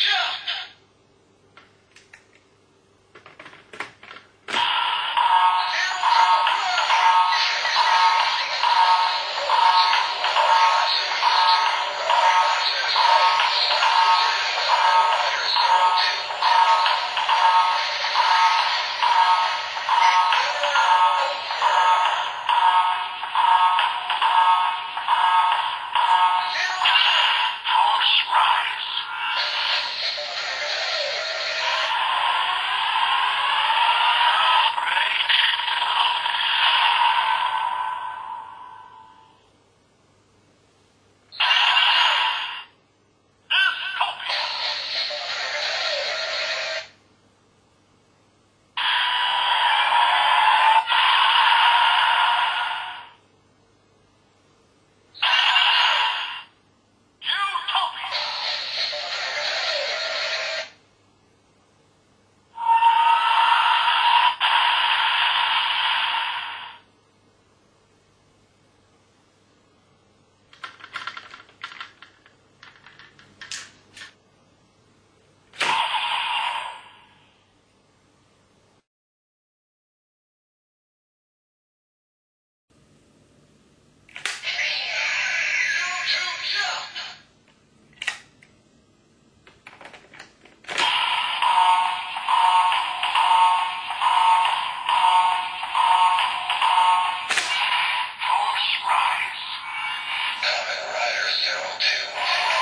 Yeah. Common Rider 02.